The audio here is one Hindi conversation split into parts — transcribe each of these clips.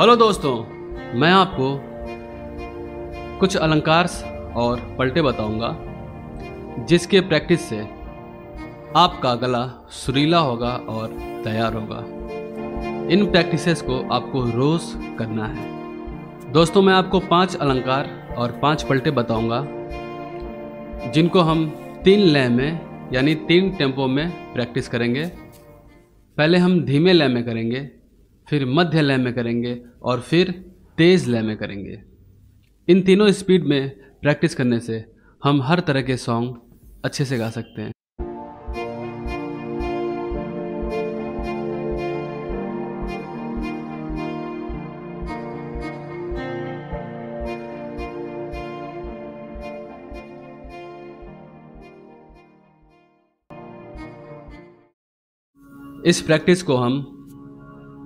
हेलो दोस्तों, मैं आपको कुछ अलंकार और पलटे बताऊँगा, जिसके प्रैक्टिस से आपका गला सुरीला होगा और तैयार होगा। इन प्रैक्टिसेस को आपको रोज़ करना है। दोस्तों, मैं आपको पाँच अलंकार और पाँच पलटे बताऊँगा, जिनको हम तीन लय में, यानी तीन टेंपो में प्रैक्टिस करेंगे। पहले हम धीमे लय में करेंगे। फिर मध्य लय में करेंगे और फिर तेज़ लय में करेंगे। इन तीनों स्पीड में प्रैक्टिस करने से हम हर तरह के सॉन्ग अच्छे से गा सकते हैं। इस प्रैक्टिस को हम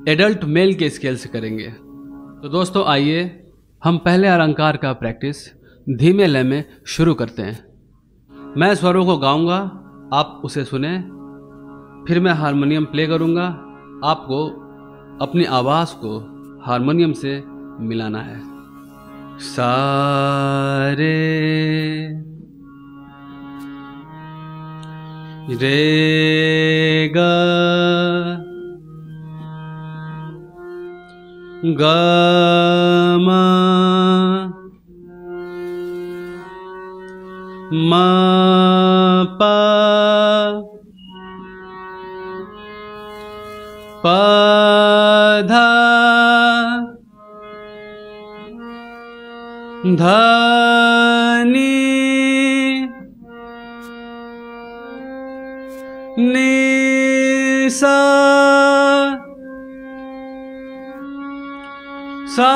एडल्ट मेल के स्केल से करेंगे। तो दोस्तों, आइए हम पहले अलंकार का प्रैक्टिस धीमे लय में शुरू करते हैं। मैं स्वरों को गाऊँगा, आप उसे सुने, फिर मैं हारमोनियम प्ले करूँगा, आपको अपनी आवाज़ को हारमोनियम से मिलाना है। सारे रे ग ग म प। प ध। ध नि सा सा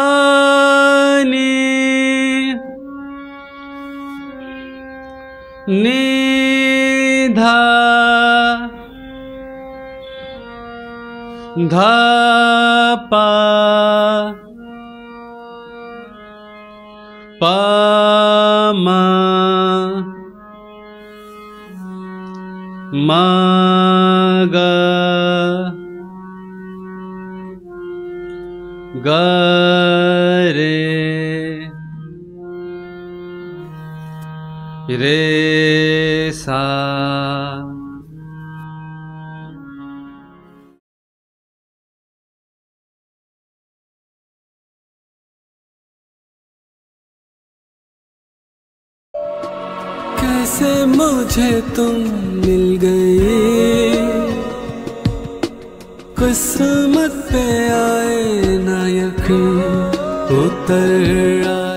नि नि ध ध प म म ग रे रे सा। कैसे मुझे तुम मिल गए? किस्मत पे आए यकीन उतर